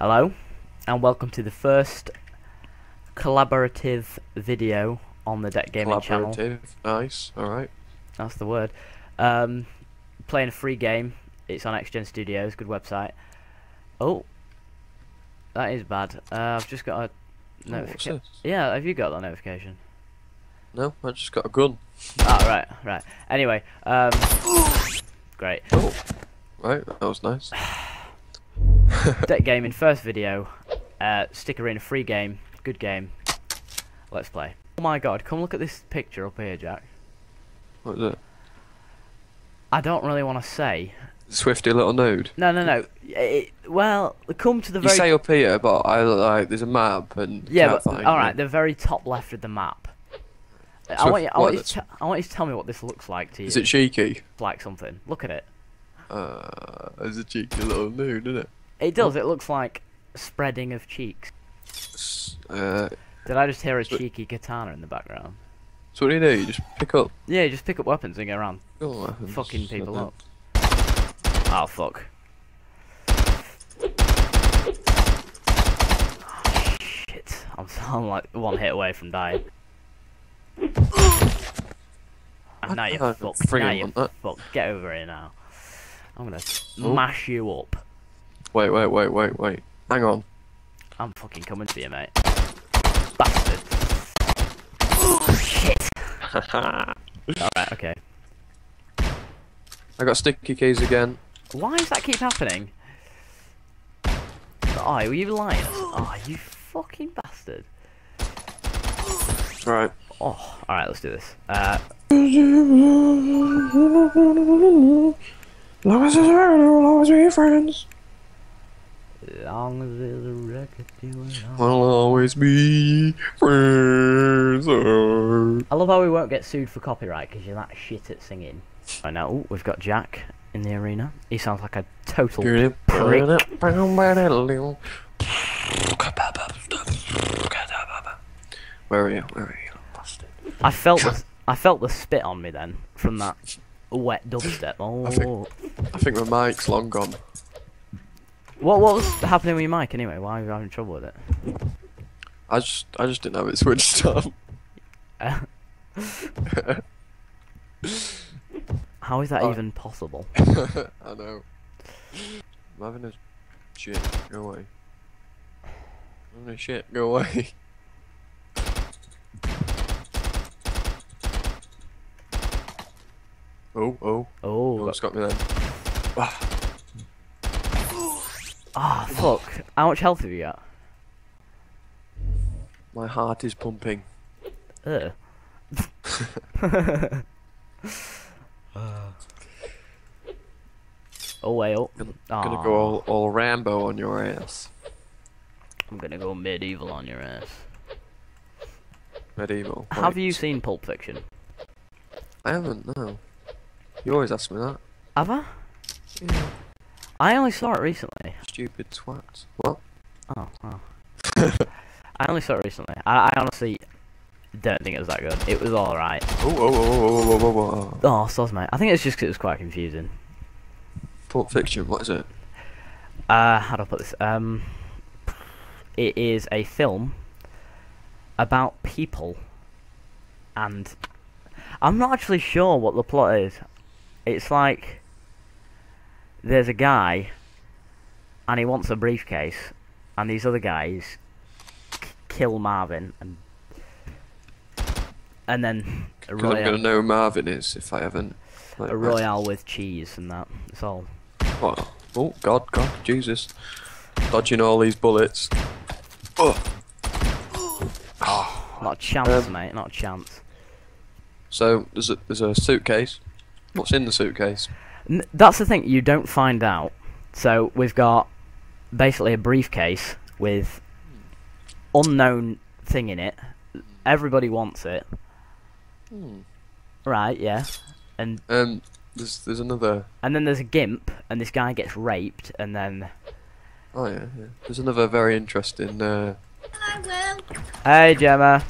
Hello, and welcome to the first collaborative video on the Dect Gaming channel. Collaborative. Nice. All right. That's the word. Um, playing a free game. It's on XGen Studios. Good website. Oh, that is bad. Uh, I've just got a Oh, notification. yeah, have you got that notification? No, I just got a gun. Ah, right, right. Anyway, um, great. Oh, right. That was nice. Dect Gaming first video. Uh, Stick Arena free game. Good game. Let's play. Oh my god, come look at this picture up here, Jack. What is it? I don't really want to say. Swifty little nude. No, no, no. It, well, come to the You very say up here, but I like there's a map and yeah, but all right, it. the very top left of the map. I want you. I want you, to, I want you to tell me what this looks like to you. Is it cheeky? like something? Look at it. Uh, it's a cheeky little nude, isn't it? It does. It looks like spreading of cheeks. Uh, Did I just hear a So- cheeky katana in the background? so what do you do? You just pick up. Yeah, you just pick up weapons and go around weapons fucking people up. Oh fuck. Shit. I'm, I'm like one hit away from dying. And now you're fucked. Now you're fucked. Get over here now. I'm gonna Oh. mash you up. Wait, wait, wait, wait, wait. Hang on. I'm fucking coming for you, mate. Bastard. Shit. Alright, okay. I got sticky keys again. Why does that keep happening? Oh, were you lying? Oh, you fucking bastard. Right. Oh, alright, let's do this. Uh, Long as it's right, we'll always be friends. Long as there's a record doing We'll always be friends. I love how we won't get sued for copyright because you're that shit at singing. Right now, ooh, we've got Jack in the arena. He sounds like a total prick. Where are you? Where are you? Bastard. I felt the, I felt the spit on me then from that wet dubstep. Oh, think- I think my mic's long gone. What what was happening with your mic anyway? Why are you having trouble with it? I just, I just didn't have it switched on. Uh, how is that Oh. even possible? I know. I'm having a shit. Go away. I'm having a shit. Go away. Oh, oh. Oh, Almost got me then. Ah, fuck. How much health have you got? My heart is pumping. Ugh. oh, well. Gonna, Aw. gonna go all, all Rambo on your ass. I'm gonna go medieval on your ass. Medieval. Have you seen Pulp Fiction? I haven't, no. You always ask me that. Have I? Yeah. I only saw it recently. Stupid twat. What? Oh, oh. I only saw it recently. I, I honestly don't think it was that good. It was alright. Oh, oh, oh, oh, oh, oh, oh, oh. Oh, soz mate. I think it's just 'cause it was quite confusing. Pulp Fiction, what is it? Uh, how do I put this? Um, it is a film about people, and I'm not actually sure what the plot is. It's like there's a guy, and he wants a briefcase, and these other guys k- kill Marvin, and and then a I'm gonna know who Marvin is if I haven't. Like, a royale with cheese and that. It's all. What? Oh, God, God, Jesus. Dodging all these bullets. Oh. Not a chance, Um, mate. Not a chance. So, there's a, there's a suitcase. What's in the suitcase? N- that's the thing you don't find out. So we've got basically a briefcase with unknown thing in it. Everybody wants it, Hmm. right? Yeah, and Um, there's there's another. and then there's a gimp, and this guy gets raped, and then Oh yeah, yeah. There's another very interesting. Uh, I will. hey Gemma.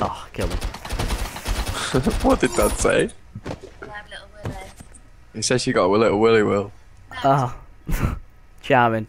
Oh, kill him. what did that say? I have little Willow. He says you got a little willy will. Oh, charming.